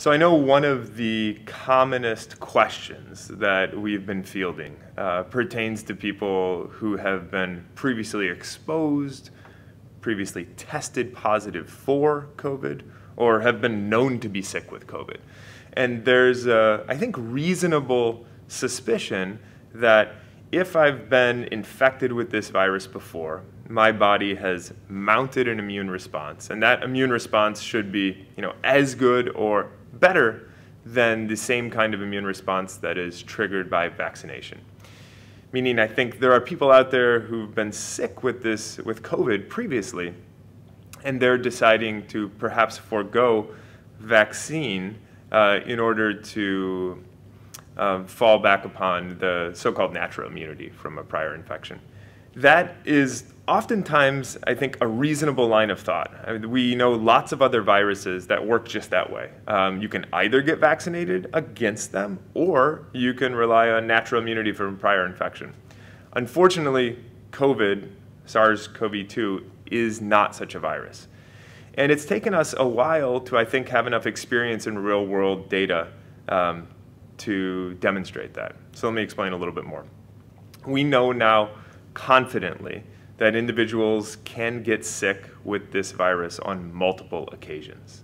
So I know one of the commonest questions that we've been fielding uh, pertains to people who have been previously exposed, previously tested positive for COVID, or have been known to be sick with COVID. And there's, a, I think, reasonable suspicion that if I've been infected with this virus before, my body has mounted an immune response, and that immune response should be, you know, as good or better than the same kind of immune response that is triggered by vaccination. Meaning, I think there are people out there who've been sick with this, with COVID previously, and they're deciding to perhaps forego vaccine uh, in order to um, fall back upon the so-called natural immunity from a prior infection. That is oftentimes, I think, a reasonable line of thought. I mean, we know lots of other viruses that work just that way. Um, you can either get vaccinated against them, or you can rely on natural immunity from prior infection. Unfortunately, COVID, SARS-CoV-2, is not such a virus. And it's taken us a while to, I think, have enough experience in real-world data um, to demonstrate that. So let me explain a little bit more. We know now confidently that individuals can get sick with this virus on multiple occasions.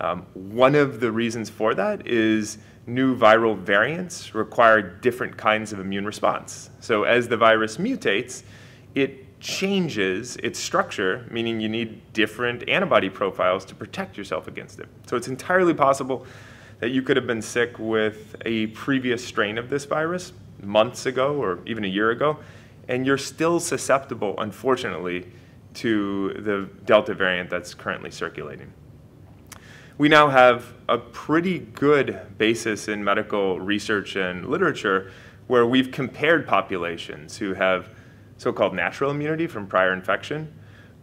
Um, one of the reasons for that is new viral variants require different kinds of immune response. So as the virus mutates, it changes its structure, meaning you need different antibody profiles to protect yourself against it. So it's entirely possible that you could have been sick with a previous strain of this virus months ago or even a year ago, and you're still susceptible, unfortunately, to the Delta variant that's currently circulating. We now have a pretty good basis in medical research and literature where we've compared populations who have so-called natural immunity from prior infection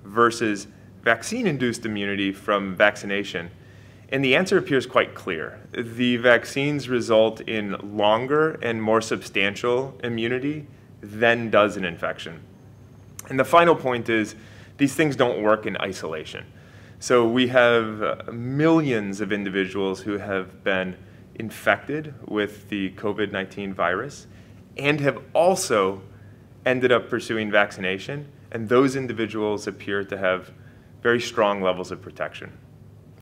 versus vaccine-induced immunity from vaccination. And the answer appears quite clear. The vaccines result in longer and more substantial immunity then does an infection. And the final point is these things don't work in isolation. So we have uh, millions of individuals who have been infected with the COVID-19 virus and have also ended up pursuing vaccination, and those individuals appear to have very strong levels of protection.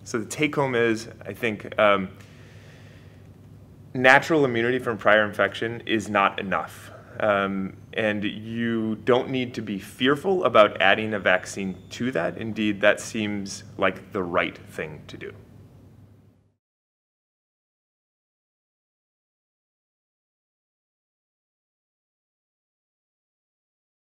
So the take home is, I think, um, natural immunity from prior infection is not enough. Um, and you don't need to be fearful about adding a vaccine to that. Indeed, that seems like the right thing to do.